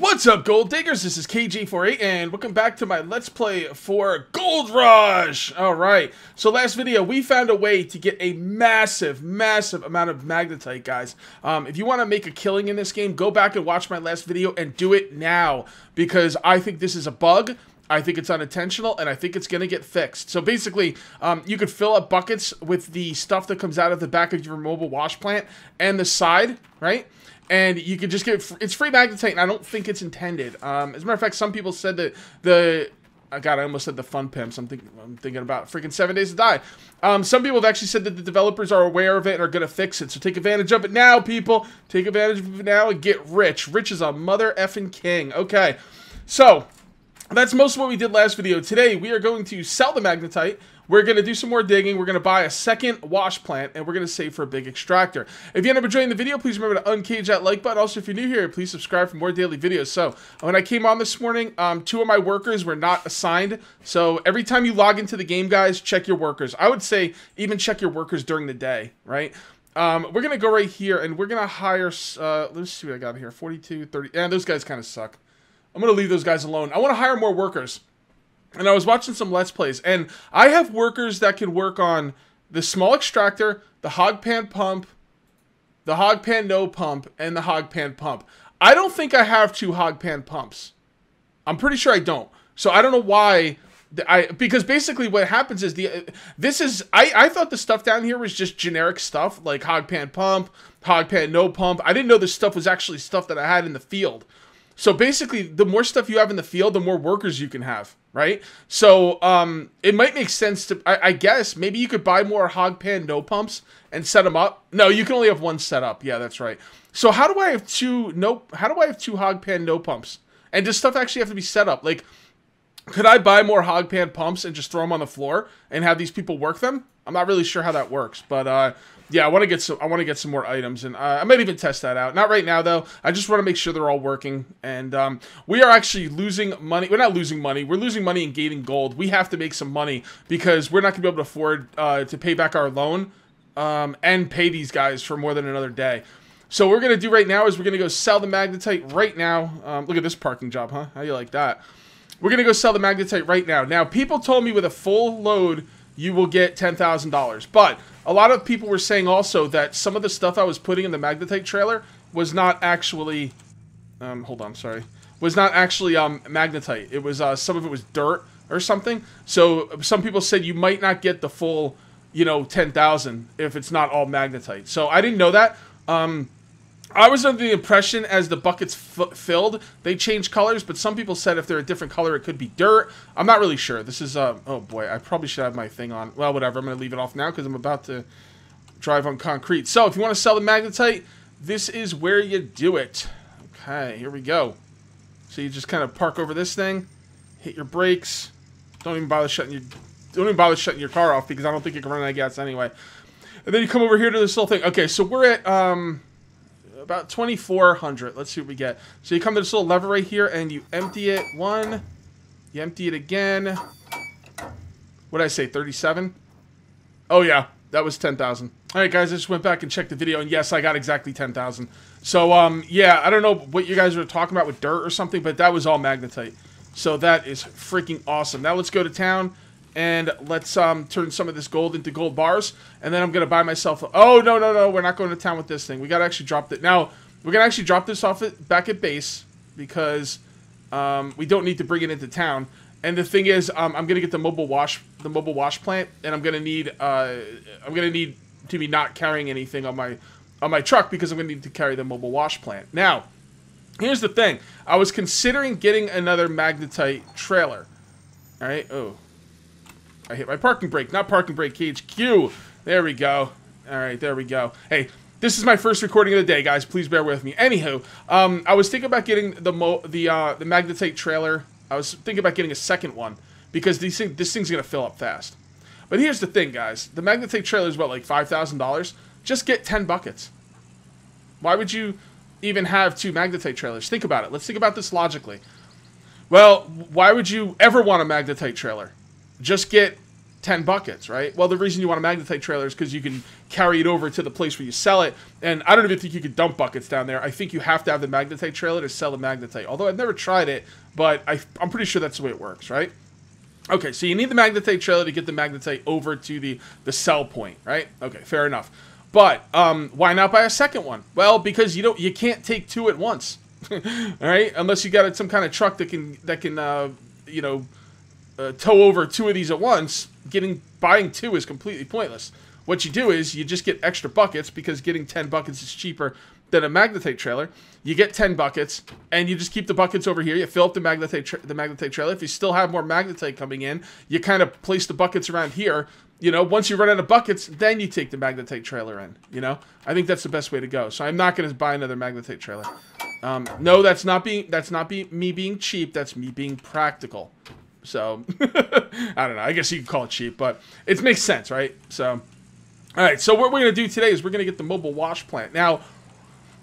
What's up, Gold Diggers? This is Kage848, and welcome back to my Let's Play for Gold Rush! Alright, so last video, we found a way to get a massive, massive amount of Magnetite, guys. Um, if you want to make a killing in this game, go back and watch my last video and do it now, because I think this is a bug. I think it's unintentional, and I think it's going to get fixed. So basically, um, you could fill up buckets with the stuff that comes out of the back of your mobile wash plant and the side, right? And you can just get it's free magnetite and i don't think it's intended um, as a matter of fact some people said that the I got. I almost said the fun pimps. I'm thinking. I'm thinking about freaking Seven Days to Die. Um, some people have actually said that the developers are aware of it and are going to fix it. So take advantage of it now, people. Take advantage of it now and get rich. Rich is a mother effing king. Okay, so that's most of what we did last video. Today we are going to sell the magnetite. We're going to do some more digging. We're going to buy a second wash plant, and we're going to save for a big extractor. If you end up enjoying the video, please remember to uncage that like button. Also, if you're new here, please subscribe for more daily videos. So, when I came on this morning, um, two of my workers were not assigned. So, every time you log into the game, guys, check your workers. I would say even check your workers during the day, right? Um, we're going to go right here, and we're going to hire, uh, let's see what I got here, 42, 30, yeah, those guys kind of suck. I'm going to leave those guys alone. I want to hire more workers and I was watching some Let's Plays, and I have workers that can work on the small extractor, the hog pan pump, the hog pan no pump, and the hog pan pump. I don't think I have two hog pan pumps. I'm pretty sure I don't. So I don't know why. I because basically what happens is the uh, this is I I thought the stuff down here was just generic stuff like hog pan pump, hog pan no pump. I didn't know this stuff was actually stuff that I had in the field. So basically, the more stuff you have in the field, the more workers you can have, right? So um, it might make sense to, I, I guess, maybe you could buy more hog pan no pumps and set them up. No, you can only have one set up. Yeah, that's right. So how do I have two no? How do I have two hog pan no pumps? And does stuff actually have to be set up? Like, could I buy more hog pan pumps and just throw them on the floor and have these people work them? I'm not really sure how that works, but uh, yeah, I want to get some. I want to get some more items, and uh, I might even test that out. Not right now, though. I just want to make sure they're all working. And um, we are actually losing money. We're not losing money. We're losing money in gaining gold. We have to make some money because we're not going to be able to afford uh, to pay back our loan um, and pay these guys for more than another day. So what we're going to do right now is we're going to go sell the magnetite right now. Um, look at this parking job, huh? How do you like that? We're going to go sell the magnetite right now. Now, people told me with a full load, you will get $10,000. But a lot of people were saying also that some of the stuff I was putting in the magnetite trailer was not actually, um, hold on, sorry, was not actually um, magnetite. It was uh, some of it was dirt or something. So some people said you might not get the full, you know, ten thousand if it's not all magnetite. So I didn't know that. Um, I was under the impression as the buckets filled, they change colors, but some people said if they're a different color, it could be dirt. I'm not really sure. This is, uh, oh boy, I probably should have my thing on. Well, whatever, I'm going to leave it off now because I'm about to drive on concrete. So if you want to sell the magnetite, this is where you do it. Okay, here we go. So you just kind of park over this thing, hit your brakes. Don't even bother shutting your, don't even bother shutting your car off because I don't think you can run out of gas anyway. And then you come over here to this little thing. Okay, so we're at, um, about 2,400. Let's see what we get. So you come to this little lever right here, and you empty it. One. You empty it again. What did I say, 37? Oh, yeah. That was 10,000. All right, guys, I just went back and checked the video, and yes, I got exactly 10,000. So, um, yeah, I don't know what you guys were talking about with dirt or something, but that was all magnetite. So that is freaking awesome. Now let's go to town and let's um, turn some of this gold into gold bars. And then I'm going to buy myself... Oh, no, no, no. We're not going to town with this thing. We got to actually drop it. Now, we're going to actually drop this off at, back at base because um, we don't need to bring it into town. And the thing is, um, I'm going to get the mobile wash the mobile wash plant, and I'm going to need uh, I'm going to need to be not carrying anything on my on my truck because I'm going to need to carry the mobile wash plant. Now, here's the thing. I was considering getting another magnetite trailer. All right. Oh, I hit my parking brake, not parking brake cage. Q. There we go. All right, there we go. Hey, this is my first recording of the day, guys. Please bear with me. Anywho, um, I was thinking about getting the mo the uh, the magnetite trailer. I was thinking about getting a second one because these thing, this thing's gonna fill up fast. But here's the thing, guys. The magnetite trailer is what like five thousand dollars. Just get ten buckets. Why would you even have two magnetite trailers? Think about it. Let's think about this logically. Well, why would you ever want a magnetite trailer? Just get 10 buckets, right? Well, the reason you want a magnetite trailer is because you can carry it over to the place where you sell it. And I don't even think you could dump buckets down there. I think you have to have the magnetite trailer to sell the magnetite. Although I've never tried it, but I, I'm pretty sure that's the way it works, right? Okay, so you need the magnetite trailer to get the magnetite over to the, the sell point, right? Okay, fair enough. But um, why not buy a second one? Well, because you don't you can't take two at once. All right, unless you got some kind of truck that can that can uh, you know uh, tow over two of these at once. Getting buying two is completely pointless. What you do is you just get extra buckets because getting ten buckets is cheaper than a magnetite trailer. You get 10 buckets, and you just keep the buckets over here. You fill up the magnetite, the magnetite trailer. If you still have more magnetite coming in, you kind of place the buckets around here. You know, once you run out of buckets, then you take the magnetite trailer in. You know, I think that's the best way to go. So I'm not going to buy another magnetite trailer. Um, no, that's not being that's not be, me being cheap. That's me being practical. So I don't know. I guess you could call it cheap, but it makes sense, right? So, all right. So what we're gonna do today is we're gonna get the mobile wash plant. Now,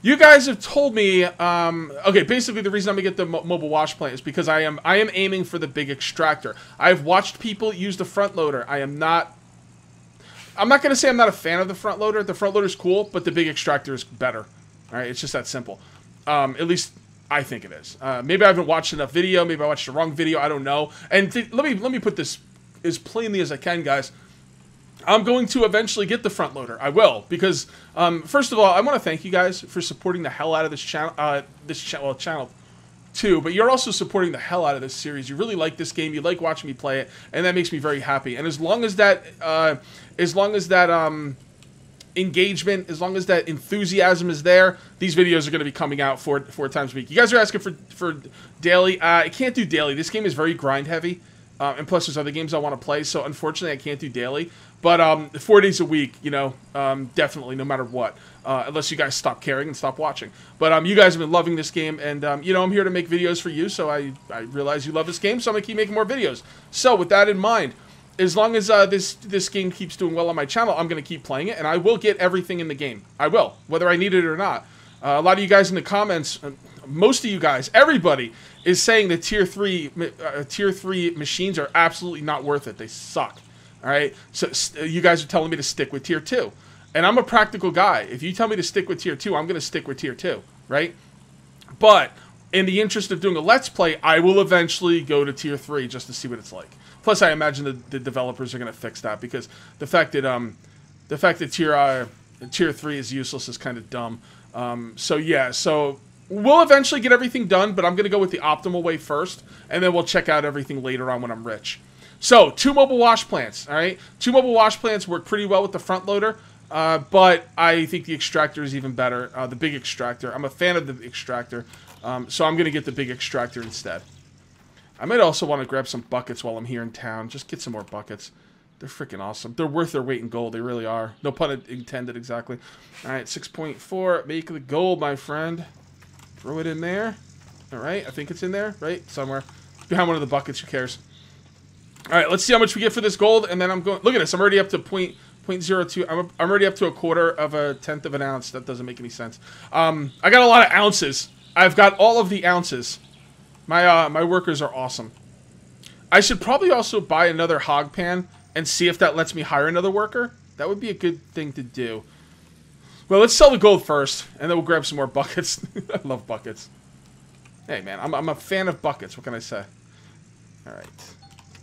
you guys have told me, um, okay, basically the reason I'm gonna get the mo mobile wash plant is because I am I am aiming for the big extractor. I've watched people use the front loader. I am not. I'm not gonna say I'm not a fan of the front loader. The front loader is cool, but the big extractor is better. All right, it's just that simple. Um, at least I think it is. Uh, maybe I haven't watched enough video. Maybe I watched the wrong video. I don't know. And let me let me put this as plainly as I can, guys. I'm going to eventually get the front loader. I will because um, first of all, I want to thank you guys for supporting the hell out of this channel. Uh, this cha well, channel too, but you're also supporting the hell out of this series. You really like this game. You like watching me play it, and that makes me very happy. And as long as that, uh, as long as that um, engagement, as long as that enthusiasm is there, these videos are going to be coming out four four times a week. You guys are asking for for daily. Uh, I can't do daily. This game is very grind heavy, uh, and plus there's other games I want to play. So unfortunately, I can't do daily. But um, four days a week, you know, um, definitely, no matter what, uh, unless you guys stop caring and stop watching. But um, you guys have been loving this game, and um, you know, I'm here to make videos for you. So I I realize you love this game, so I'm gonna keep making more videos. So with that in mind as long as uh, this this game keeps doing well on my channel, I'm going to keep playing it, and I will get everything in the game. I will, whether I need it or not. Uh, a lot of you guys in the comments, uh, most of you guys, everybody is saying that tier three uh, tier three machines are absolutely not worth it. They suck. All right, so you guys are telling me to stick with tier two, and I'm a practical guy. If you tell me to stick with tier two, I'm going to stick with tier two, right? But in the interest of doing a let's play, I will eventually go to tier three just to see what it's like. Plus, I imagine the, the developers are going to fix that because the fact that um, the fact that tier uh, tier three is useless is kind of dumb. Um, so yeah, so we'll eventually get everything done, but I'm going to go with the optimal way first, and then we'll check out everything later on when I'm rich. So two mobile wash plants. All right, two mobile wash plants work pretty well with the front loader. Uh, but I think the extractor is even better. Uh, the big extractor. I'm a fan of the extractor, um, so I'm going to get the big extractor instead. I might also want to grab some buckets while I'm here in town. Just get some more buckets. They're freaking awesome. They're worth their weight in gold. They really are. No pun intended, exactly. All right, 6.4. Make the gold, my friend. Throw it in there. All right, I think it's in there, right? Somewhere. Behind one of the buckets, who cares? All right, let's see how much we get for this gold, and then I'm going... Look at this. I'm already up to point, point zero two. I'm, I'm already up to a quarter of a tenth of an ounce. That doesn't make any sense. Um, I got a lot of ounces. I've got all of the ounces. My uh, my workers are awesome. I should probably also buy another hog pan and see if that lets me hire another worker. That would be a good thing to do. Well, let's sell the gold first, and then we'll grab some more buckets. I love buckets. Hey, man, I'm, I'm a fan of buckets. What can I say? All right.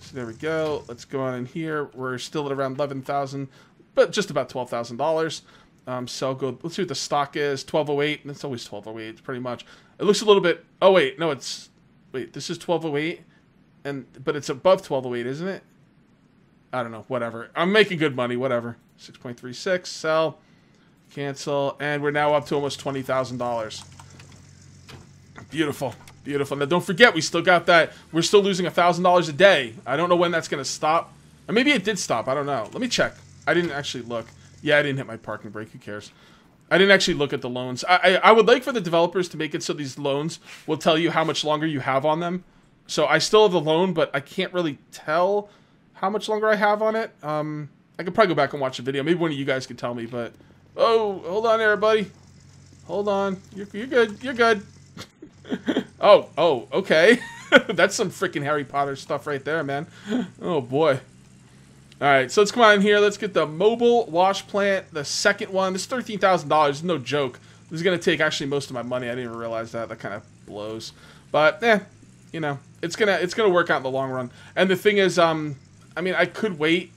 So there we go. Let's go on in here. We're still at around 11000 but just about $12,000. Um, sell gold. Let's see what the stock is. 1208. It's always 1208, pretty much. It looks a little bit... Oh, wait. No, it's Wait, this is 1208, and but it's above 1208, isn't it? I don't know. Whatever. I'm making good money. Whatever. 6.36. Sell. Cancel. And we're now up to almost $20,000. Beautiful. Beautiful. Now, don't forget, we still got that. We're still losing $1,000 a day. I don't know when that's going to stop. Or maybe it did stop. I don't know. Let me check. I didn't actually look. Yeah, I didn't hit my parking brake. Who cares? I didn't actually look at the loans. I, I, I would like for the developers to make it so these loans will tell you how much longer you have on them. So I still have the loan, but I can't really tell how much longer I have on it. Um, I could probably go back and watch the video. Maybe one of you guys could tell me, but... Oh, hold on there, buddy. Hold on. You're, you're good. You're good. oh, oh, okay. That's some freaking Harry Potter stuff right there, man. Oh, boy. All right, so let's come on here. Let's get the mobile wash plant, the second one. This is $13,000. No joke. This is going to take actually most of my money. I didn't even realize that. That kind of blows. But, eh, you know, it's going to it's gonna work out in the long run. And the thing is, um, I mean, I could wait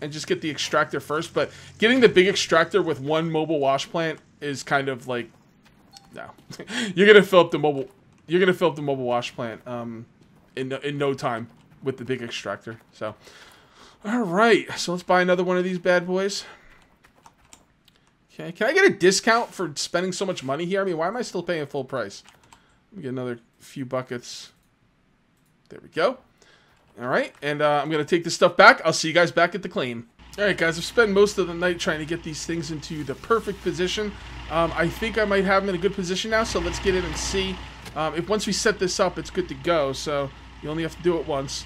and just get the extractor first, but getting the big extractor with one mobile wash plant is kind of like, no. you're going to fill up the mobile, you're to fill up the mobile wash plant um, in, in no time with the big extractor. So, all right. So let's buy another one of these bad boys. Okay. Can I get a discount for spending so much money here? I mean, why am I still paying a full price? Let me get another few buckets. There we go. All right. And uh, I'm going to take this stuff back. I'll see you guys back at the claim. All right, guys. I've spent most of the night trying to get these things into the perfect position. Um, I think I might have them in a good position now, so let's get in and see. Um, if once we set this up, it's good to go. So you only have to do it once.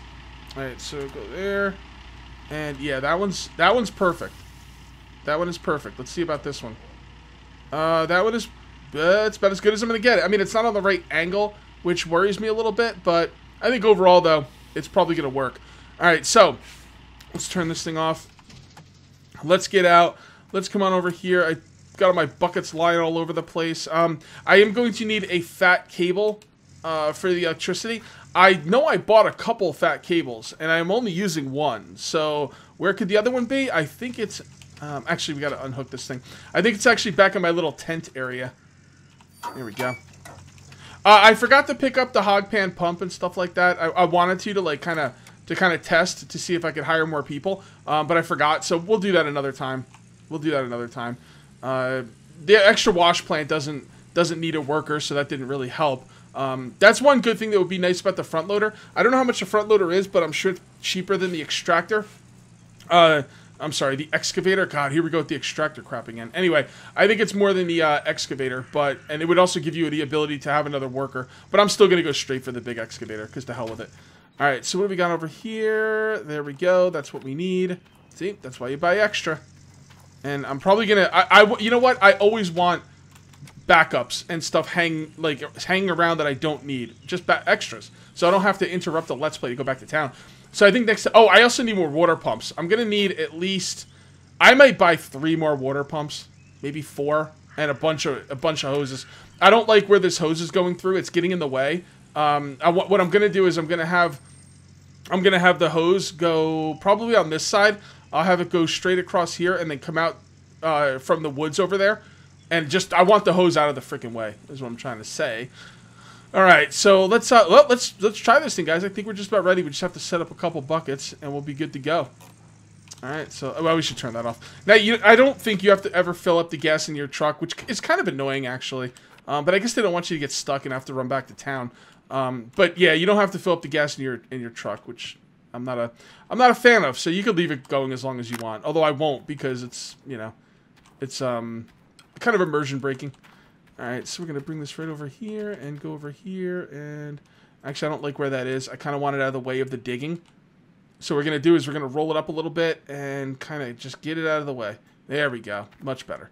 All right, so go there. And yeah, that one's that one's perfect. That one is perfect. Let's see about this one. Uh, that one is uh, it's about as good as I'm gonna get it. I mean, it's not on the right angle, which worries me a little bit, but I think overall though, it's probably gonna work. All right, so let's turn this thing off. Let's get out. Let's come on over here. I got my buckets lying all over the place. Um, I am going to need a fat cable uh, for the electricity. I know I bought a couple fat cables, and I'm only using one. So where could the other one be? I think it's... Um, actually, we got to unhook this thing. I think it's actually back in my little tent area. Here we go. Uh, I forgot to pick up the hog pan pump and stuff like that. I, I wanted to to like kind of to kind of test to see if I could hire more people, um, but I forgot. So we'll do that another time. We'll do that another time. Uh, the extra wash plant doesn't doesn't need a worker, so that didn't really help. Um, that's one good thing that would be nice about the front loader. I don't know how much the front loader is, but I'm sure it's cheaper than the extractor. Uh, I'm sorry, the excavator. God, here we go with the extractor crap again. Anyway, I think it's more than the uh, excavator, but and it would also give you the ability to have another worker. But I'm still gonna go straight for the big excavator because to hell with it. All right, so what have we got over here? There we go. That's what we need. See, that's why you buy extra. And I'm probably gonna. I you know what? I always want backups and stuff hang like hanging around that I don't need, just extras, so I don't have to interrupt the let's play to go back to town. So I think next. Oh, I also need more water pumps. I'm gonna need at least. I might buy three more water pumps, maybe four, and a bunch of a bunch of hoses. I don't like where this hose is going through. It's getting in the way. Um, I, what I'm gonna do is I'm gonna have. I'm gonna have the hose go probably on this side. I'll have it go straight across here and then come out uh, from the woods over there and just I want the hose out of the freaking way. Is what I'm trying to say. All right, so let's uh, well, let's let's try this thing, guys. I think we're just about ready. We just have to set up a couple buckets, and we'll be good to go. All right, so well, we should turn that off. Now, you, I don't think you have to ever fill up the gas in your truck, which is kind of annoying, actually. Um, but I guess they don't want you to get stuck and have to run back to town. Um, but yeah, you don't have to fill up the gas in your in your truck, which I'm not a I'm not a fan of. So you could leave it going as long as you want. Although I won't because it's you know, it's um kind of immersion breaking. Alright, so we're going to bring this right over here and go over here. And actually, I don't like where that is. I kind of want it out of the way of the digging. So what we're going to do is we're going to roll it up a little bit and kind of just get it out of the way. There we go. Much better.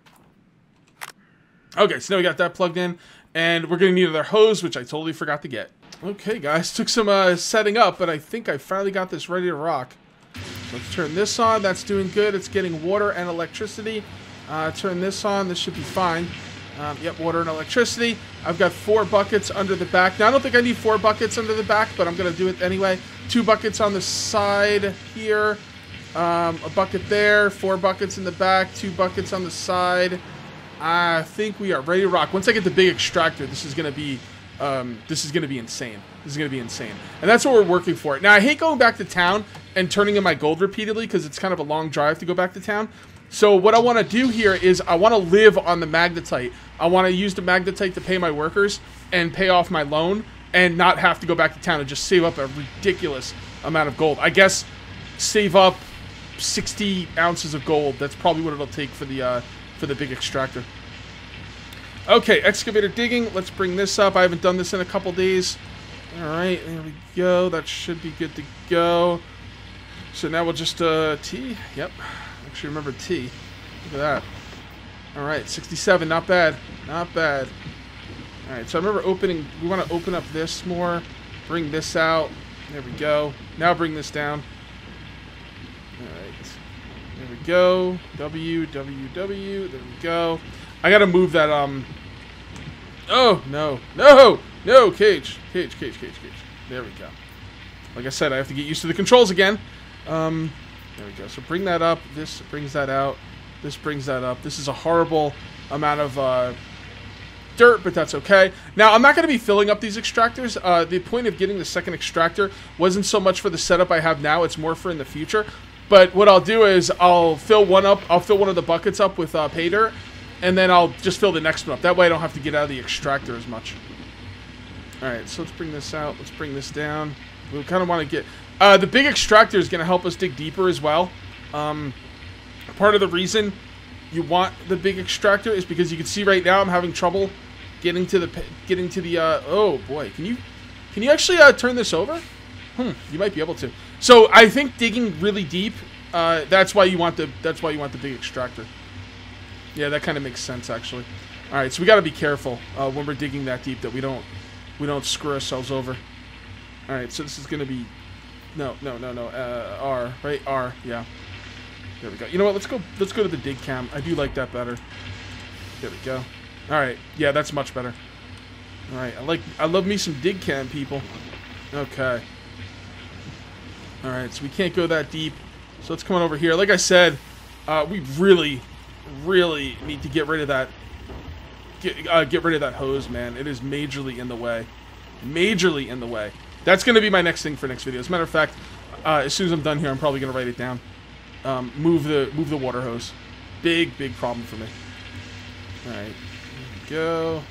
Okay, so now we got that plugged in. And we're going to need another hose, which I totally forgot to get. Okay, guys. Took some uh, setting up, but I think I finally got this ready to rock. Let's turn this on. That's doing good. It's getting water and electricity. Uh, turn this on. This should be fine. Um, yep, water and electricity. I've got four buckets under the back. Now, I don't think I need four buckets under the back, but I'm going to do it anyway. Two buckets on the side here. Um, a bucket there. Four buckets in the back. Two buckets on the side. I think we are ready to rock. Once I get the big extractor, this is going to be... Um, this is going to be insane. This is going to be insane. And that's what we're working for. Now, I hate going back to town and turning in my gold repeatedly because it's kind of a long drive to go back to town. So what I want to do here is I want to live on the magnetite. I want to use the magnetite to pay my workers and pay off my loan and not have to go back to town and just save up a ridiculous amount of gold. I guess save up 60 ounces of gold. That's probably what it'll take for the uh, for the big extractor. Okay, excavator digging. Let's bring this up. I haven't done this in a couple days. All right, there we go. That should be good to go. So now we'll just uh, T. Yep. Actually, remember T. Look at that. All right, 67. Not bad. Not bad. All right, so I remember opening. We want to open up this more. Bring this out. There we go. Now bring this down. Alright. There we go. W, W, W. There we go. I gotta move that, um... Oh, no. No! No! Cage. Cage, cage, cage, cage. There we go. Like I said, I have to get used to the controls again. Um, there we go. So bring that up. This brings that out. This brings that up. This is a horrible amount of, uh, dirt, but that's okay. Now, I'm not going to be filling up these extractors. Uh, the point of getting the second extractor wasn't so much for the setup I have now. It's more for in the future. But what I'll do is I'll fill one up. I'll fill one of the buckets up with uh, pay dirt, and then I'll just fill the next one up. That way I don't have to get out of the extractor as much. All right, so let's bring this out. Let's bring this down. We kind of want to get... Uh, the big extractor is going to help us dig deeper as well. Um, part of the reason you want the big extractor is because you can see right now I'm having trouble getting to the getting to the uh, oh boy can you can you actually uh, turn this over? Hmm you might be able to. So I think digging really deep uh, that's why you want the that's why you want the big extractor. Yeah that kind of makes sense actually. All right so we got to be careful uh, when we're digging that deep that we don't we don't screw ourselves over. All right so this is gonna be no no no no uh, R right R yeah there we go you know what let's go let's go to the dig cam I do like that better there we go Alright, yeah, that's much better. Alright, I like I love me some dig cam people. Okay. Alright, so we can't go that deep. So let's come on over here. Like I said, uh, we really, really need to get rid of that get uh, get rid of that hose, man. It is majorly in the way. Majorly in the way. That's going to be my next thing for next video. As a matter of fact, uh, as soon as I'm done here, I'm probably going to write it down. Um, move the move the water hose. Big, big problem for me. Alright go.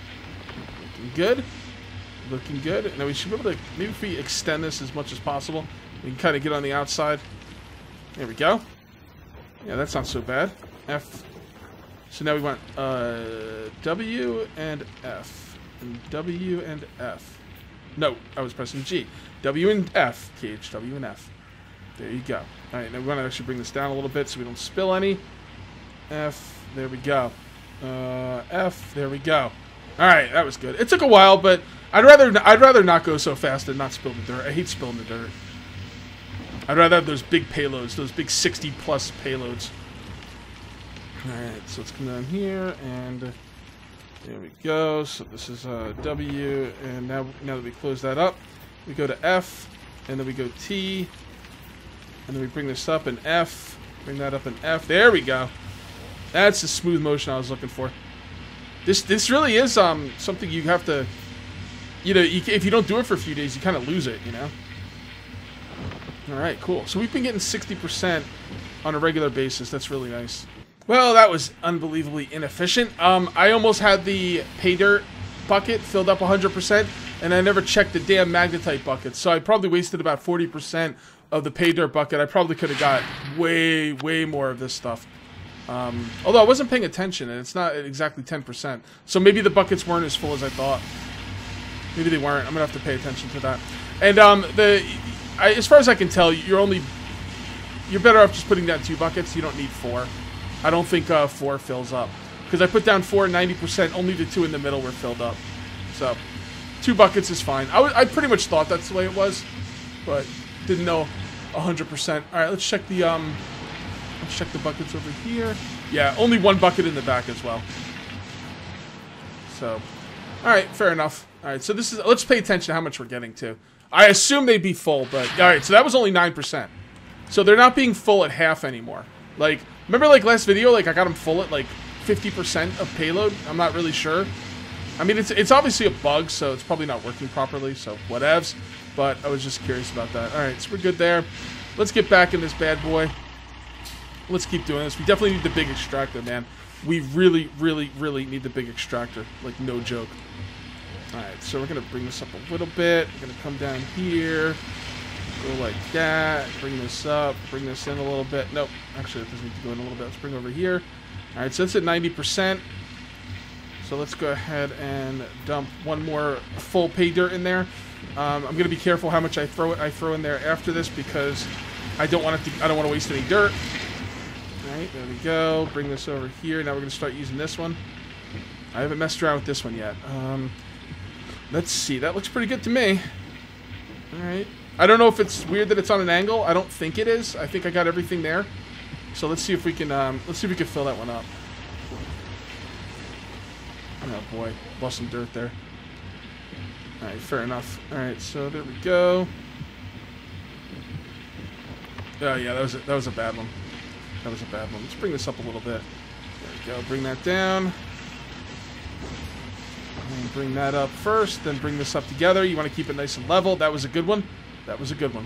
Looking good. Looking good. Now we should be able to, maybe if we extend this as much as possible, we can kind of get on the outside. There we go. Yeah, that's not so bad. F. So now we want uh, W and F. And W and F. No, I was pressing G. W and F. W and F. There you go. Alright, now we want to actually bring this down a little bit so we don't spill any. F. There we go. Uh, F. There we go. All right, that was good. It took a while, but I'd rather I'd rather not go so fast and not spill the dirt. I hate spilling the dirt. I'd rather have those big payloads, those big 60 plus payloads. All right, so let's come down here and there we go. So this is uh, W, and now now that we close that up, we go to F, and then we go T, and then we bring this up in F, bring that up in F. There we go. That's the smooth motion I was looking for. This this really is um something you have to, you know, you, if you don't do it for a few days, you kind of lose it, you know. All right, cool. So we've been getting 60% on a regular basis. That's really nice. Well, that was unbelievably inefficient. Um, I almost had the pay dirt bucket filled up 100%, and I never checked the damn magnetite bucket. So I probably wasted about 40% of the pay dirt bucket. I probably could have got way, way more of this stuff. Um, although I wasn't paying attention, and it's not exactly 10%. So maybe the buckets weren't as full as I thought. Maybe they weren't. I'm going to have to pay attention to that. And um, the, I, as far as I can tell, you're only... You're better off just putting down two buckets. You don't need four. I don't think uh, four fills up. Because I put down four 90%, only the two in the middle were filled up. So, two buckets is fine. I, I pretty much thought that's the way it was, but didn't know 100%. All right, let's check the... Um, Let's check the buckets over here. Yeah, only one bucket in the back as well. So, all right, fair enough. All right, so this is, let's pay attention to how much we're getting to. I assume they'd be full, but, all right, so that was only 9%. So they're not being full at half anymore. Like, remember like last video, like I got them full at like 50% of payload? I'm not really sure. I mean, it's, it's obviously a bug, so it's probably not working properly, so whatevs. But I was just curious about that. All right, so we're good there. Let's get back in this bad boy let's keep doing this. We definitely need the big extractor, man. We really, really, really need the big extractor. Like, no joke. Alright, so we're going to bring this up a little bit. We're going to come down here. Go like that. Bring this up. Bring this in a little bit. Nope. Actually, it doesn't need to go in a little bit. Let's bring over here. Alright, so it's at 90%. So let's go ahead and dump one more full pay dirt in there. Um, I'm going to be careful how much I throw it. I throw in there after this because I don't want it to, I don't want to waste any dirt. Alright, there we go. Bring this over here. Now we're going to start using this one. I haven't messed around with this one yet. Um, let's see. That looks pretty good to me. Alright. I don't know if it's weird that it's on an angle. I don't think it is. I think I got everything there. So let's see if we can, um, let's see if we can fill that one up. Oh boy, lost some dirt there. Alright, fair enough. Alright, so there we go. Oh yeah, that was a, that was a bad one. That was a bad one. Let's bring this up a little bit. There we go. Bring that down. And bring that up first, then bring this up together. You want to keep it nice and level. That was a good one. That was a good one.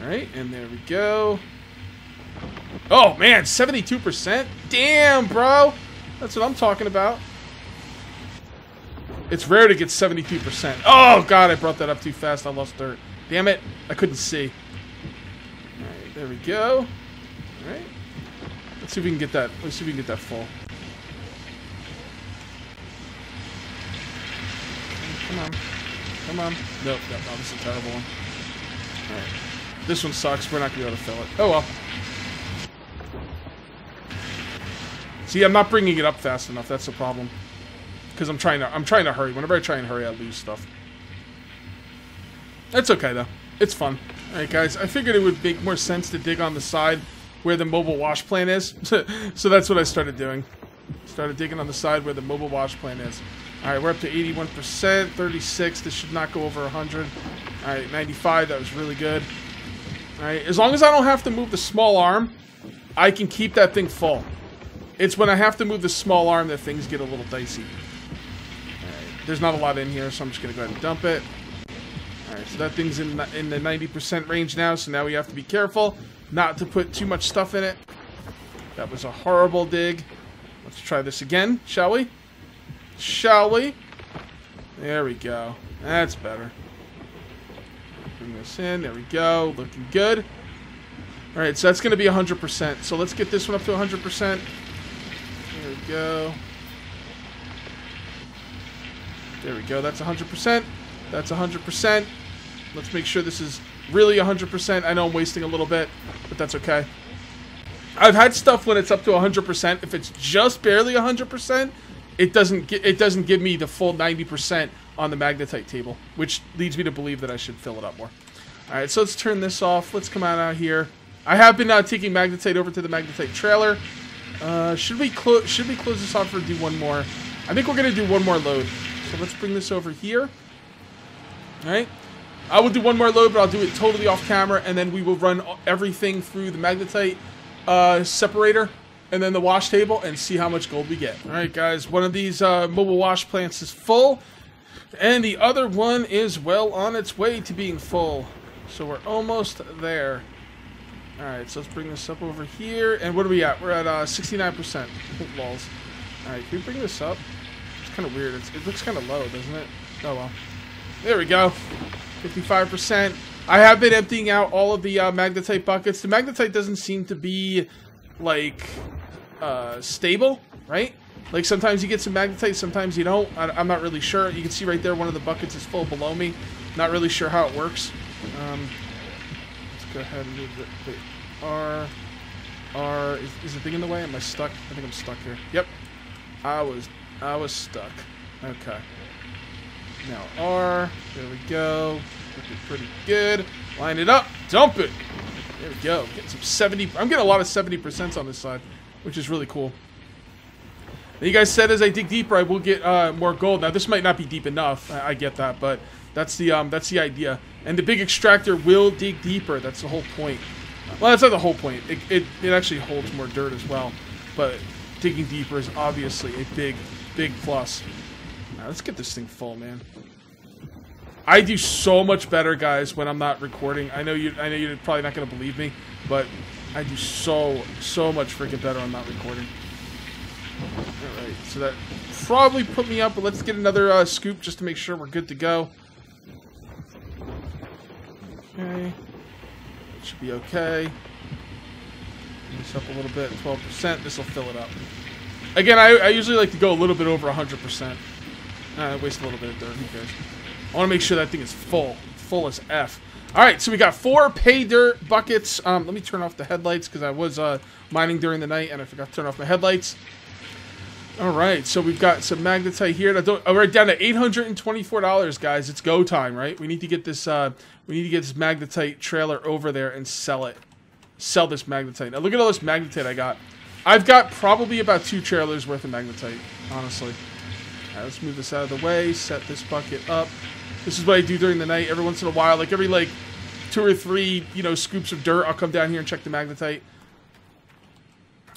Alright, and there we go. Oh, man, 72%? Damn, bro! That's what I'm talking about. It's rare to get 72%. Oh, God, I brought that up too fast. I lost dirt. Damn it. I couldn't see. Alright, there we go. Alright. Let's see if we can get that. Let's see if we can get that full. Come on. Come on. Nope, nope, no, this is a terrible one. Alright. This one sucks. We're not going to be able to fill it. Oh, well. See, I'm not bringing it up fast enough. That's the problem. Because I'm trying to I'm trying to hurry. Whenever I try and hurry, I lose stuff. That's okay, though. It's fun. Alright, guys. I figured it would make more sense to dig on the side where the mobile wash plant is. so that's what I started doing. Started digging on the side where the mobile wash plant is. Alright, we're up to 81%, 36. This should not go over 100. Alright, 95. That was really good. Alright, as long as I don't have to move the small arm, I can keep that thing full. It's when I have to move the small arm that things get a little dicey. There's not a lot in here, so I'm just going to go ahead and dump it. Alright, so that thing's in, in the 90% range now, so now we have to be careful not to put too much stuff in it. That was a horrible dig. Let's try this again, shall we? Shall we? There we go. That's better. Bring this in. There we go. Looking good. Alright, so that's going to be 100%. So let's get this one up to 100%. There we go. There we go. That's 100%. That's 100%. Let's make sure this is really 100%. I know I'm wasting a little bit, but that's okay. I've had stuff when it's up to 100%. If it's just barely 100%, it doesn't it doesn't give me the full 90% on the magnetite table, which leads me to believe that I should fill it up more. All right, so let's turn this off. Let's come out out here. I have been uh, taking magnetite over to the magnetite trailer. Uh, should we close? Should we close this off or do one more? I think we're gonna do one more load. So let's bring this over here. All right. I will do one more load, but I'll do it totally off camera, and then we will run everything through the magnetite uh, separator and then the wash table and see how much gold we get. All right, guys. One of these uh, mobile wash plants is full, and the other one is well on its way to being full. So we're almost there. All right, so let's bring this up over here. And what are we at? We're at 69%. Uh, Lols. All right, can we bring this up? It's kind of weird. It's, it looks kind of low, doesn't it? Oh, well. There we go. 55%. I have been emptying out all of the uh, magnetite buckets. The magnetite doesn't seem to be, like, uh, stable, right? Like, sometimes you get some magnetite, sometimes you don't. I, am not really sure. You can see right there one of the buckets is full below me. Not really sure how it works. Um, let's go ahead and move the, the R. R. Is, is the thing in the way? Am I stuck? I think I'm stuck here. Yep. I was, I was stuck. Okay. Now R. There we go. Looking pretty good. Line it up. Dump it. There we go. Getting some 70. I'm getting a lot of 70% on this side, which is really cool. Now you guys said as I dig deeper, I will get uh, more gold. Now this might not be deep enough. I, I get that, but that's the um, that's the idea. And the big extractor will dig deeper. That's the whole point. Well, that's not the whole point. It, it, it actually holds more dirt as well. But digging deeper is obviously a big, big plus. Now, let's get this thing full, man. I do so much better, guys, when I'm not recording. I know you. I know you're probably not gonna believe me, but I do so so much freaking better on not recording. All right, so that probably put me up, but let's get another uh, scoop just to make sure we're good to go. Okay, it should be okay. This up a little bit, 12%. This will fill it up. Again, I, I usually like to go a little bit over 100%. Uh, waste a little bit of dirt. Who cares? I want to make sure that thing is full. Full as F. Alright, so we got four pay dirt buckets. Um, let me turn off the headlights because I was uh, mining during the night and I forgot to turn off my headlights. All right, so we've got some magnetite here. Oh, we're down to eight hundred and twenty-four dollars, guys. It's go time, right? We need to get this. Uh, we need to get this magnetite trailer over there and sell it. Sell this magnetite. Now look at all this magnetite I got. I've got probably about two trailers worth of magnetite, honestly. All right, let's move this out of the way. Set this bucket up. This is what I do during the night. Every once in a while, like every like two or three, you know, scoops of dirt, I'll come down here and check the magnetite.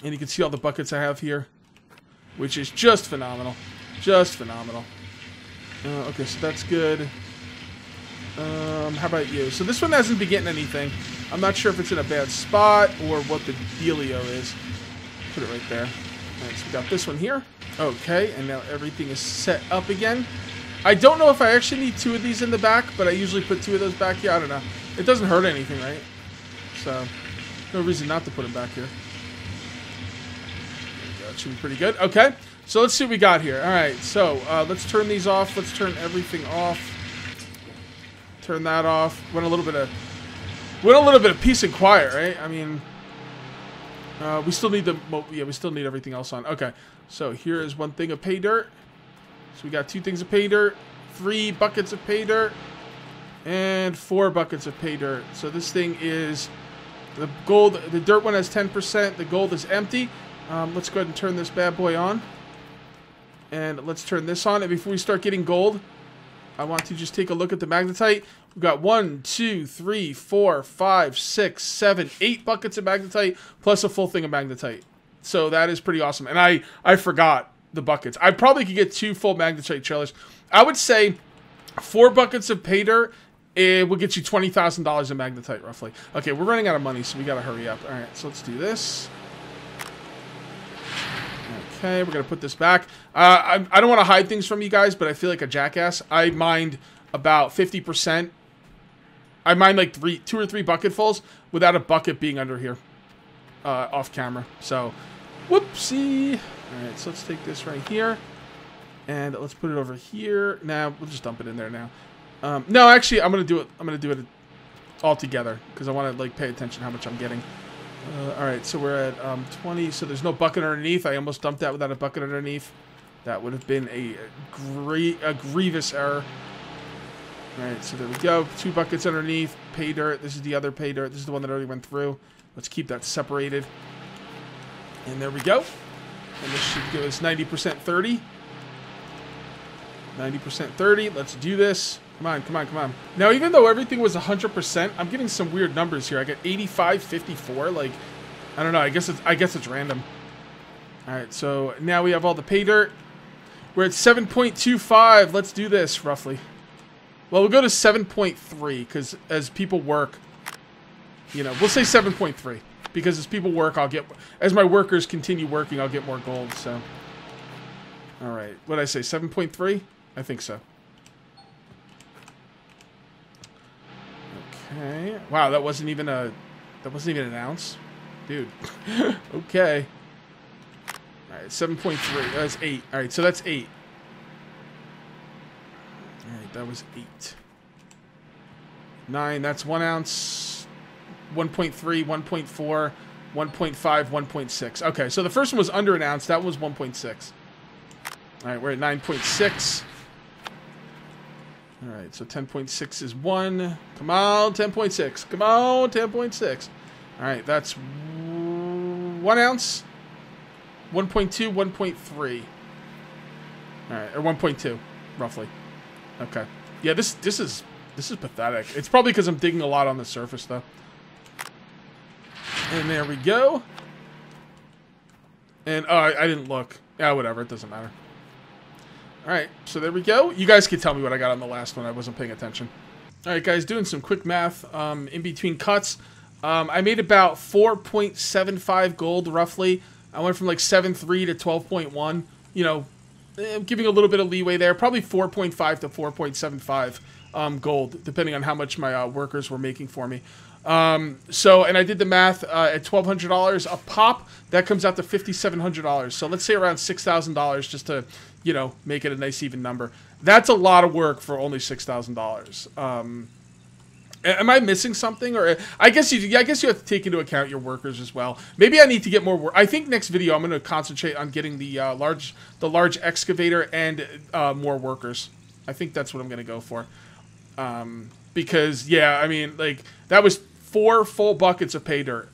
And you can see all the buckets I have here which is just phenomenal. Just phenomenal. Uh, okay, so that's good. Um, how about you? So this one hasn't been getting anything. I'm not sure if it's in a bad spot or what the dealio is. Put it right there. Alright, so we got this one here. Okay, and now everything is set up again. I don't know if I actually need two of these in the back, but I usually put two of those back here. I don't know. It doesn't hurt anything, right? So, no reason not to put them back here. That should be pretty good. Okay, so let's see what we got here. All right, so uh, let's turn these off. Let's turn everything off. Turn that off. Went a little bit of, went a little bit of peace and quiet, right? I mean, uh, we still need the, well, yeah, we still need everything else on. Okay, so here is one thing of pay dirt. So we got two things of pay dirt, three buckets of pay dirt, and four buckets of pay dirt. So this thing is the gold. The dirt one has 10%. The gold is empty. Um, let's go ahead and turn this bad boy on. And let's turn this on. And before we start getting gold, I want to just take a look at the magnetite. We've got one, two, three, four, five, six, seven, eight buckets of magnetite plus a full thing of magnetite. So that is pretty awesome. And I, I forgot the buckets. I probably could get two full magnetite trailers. I would say four buckets of pay dirt it will get you $20,000 in magnetite, roughly. Okay, we're running out of money, so we got to hurry up. All right, so let's do this. Okay, we're gonna put this back. Uh, I, I don't want to hide things from you guys, but I feel like a jackass. I mined about 50%. I mined like three, two or three bucketfuls without a bucket being under here, uh, off camera. So, whoopsie. All right, so let's take this right here, and let's put it over here. Now we'll just dump it in there now. Um, no, actually, I'm gonna do it. I'm gonna do it all together because I want to like pay attention how much I'm getting. Uh, all right, so we're at um, 20. So there's no bucket underneath. I almost dumped that without a bucket underneath. That would have been a, great, a grievous error. All right, so there we go. Two buckets underneath. Pay dirt. This is the other pay dirt. This is the one that already went through. Let's keep that separated. And there we go. And this should give us 90% 30. 90% 30. Let's do this. Come on, come on, come on. Now, even though everything was 100%, I'm getting some weird numbers here. I got 85, 54. Like, I don't know. I guess it's, I guess it's random. All right, so now we have all the pay dirt. We're at 7.25. Let's do this, roughly. Well, we'll go to 7.3, because as people work, you know, we'll say 7.3. Because as people work, I'll get, as my workers continue working, I'll get more gold, so. All right, what did I say, 7.3? I think so. Okay. Wow, that wasn't even a that wasn't even an ounce. Dude. okay. Alright, 7.3. That's 8. Alright, so that's 8. Alright, that was 8. 9, that's 1 ounce. 1.3, 1.4, 1.5, 1.6. Okay, so the first one was under an ounce. That was 1.6. Alright, we're at 9.6. All right, so 10.6 is 1. Come on, 10.6. Come on, 10.6. All right, that's 1 ounce. 1.2, 1.3. All right, or 1.2, roughly. Okay. Yeah, this this is this is pathetic. It's probably because I'm digging a lot on the surface, though. And there we go. And, oh, I, didn't look. Yeah, whatever. It doesn't matter. Alright, so there we go. You guys can tell me what I got on the last one. I wasn't paying attention. Alright, guys, doing some quick math um, in between cuts. Um, I made about 4.75 gold, roughly. I went from like 7.3 to 12.1. You know, I'm giving a little bit of leeway there. Probably 4.5 to 4.75 um, gold, depending on how much my uh, workers were making for me. Um, so, and I did the math uh, at twelve hundred dollars a pop. That comes out to fifty seven hundred dollars. So let's say around six thousand dollars, just to you know make it a nice even number. That's a lot of work for only six thousand um, dollars. Am I missing something, or I guess you? I guess you have to take into account your workers as well. Maybe I need to get more work. I think next video I'm going to concentrate on getting the uh, large, the large excavator and uh, more workers. I think that's what I'm going to go for. Um, because yeah, I mean, like that was four full buckets of pay dirt,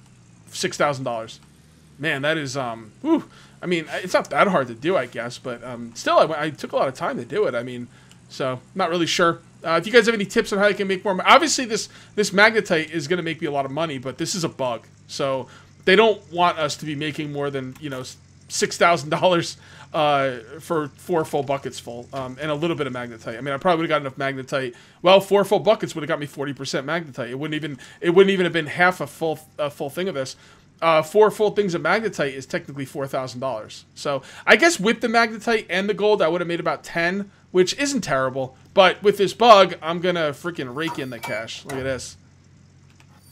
six thousand dollars. Man, that is um. Whew, I mean, it's not that hard to do, I guess, but um, still, I, I took a lot of time to do it. I mean, so not really sure. Uh, if you guys have any tips on how you can make more, money, obviously this this magnetite is going to make me a lot of money, but this is a bug, so they don't want us to be making more than you know six thousand uh, for four full buckets full um, and a little bit of magnetite. I mean, I probably would have got enough magnetite. Well, four full buckets would have got me forty percent magnetite. It wouldn't even it wouldn't even have been half a full a full thing of this. Uh, four full things of magnetite is technically four thousand dollars. So I guess with the magnetite and the gold, I would have made about ten which isn't terrible. But with this bug, I'm to freaking rake in the cash. Look at this.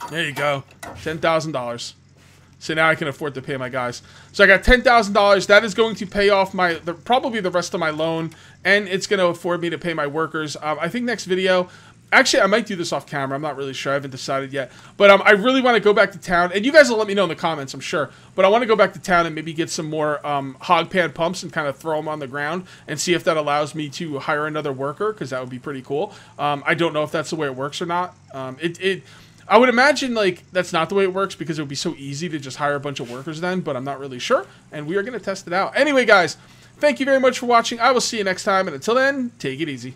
There you go. $10,000. So now I can afford to pay my guys. So I got $10,000. That is going to pay off my the, probably the rest of my loan. And it's going to afford me to pay my workers. Um, I think next video, Actually, I might do this off camera. I'm not really sure. I haven't decided yet. But um, I really want to go back to town. And you guys will let me know in the comments, I'm sure. But I want to go back to town and maybe get some more um, hog pan pumps and kind of throw them on the ground and see if that allows me to hire another worker because that would be pretty cool. Um, I don't know if that's the way it works or not. Um, it, it, I would imagine like that's not the way it works because it would be so easy to just hire a bunch of workers then. But I'm not really sure. And we are going to test it out. Anyway, guys, thank you very much for watching. I will see you next time. And until then, take it easy.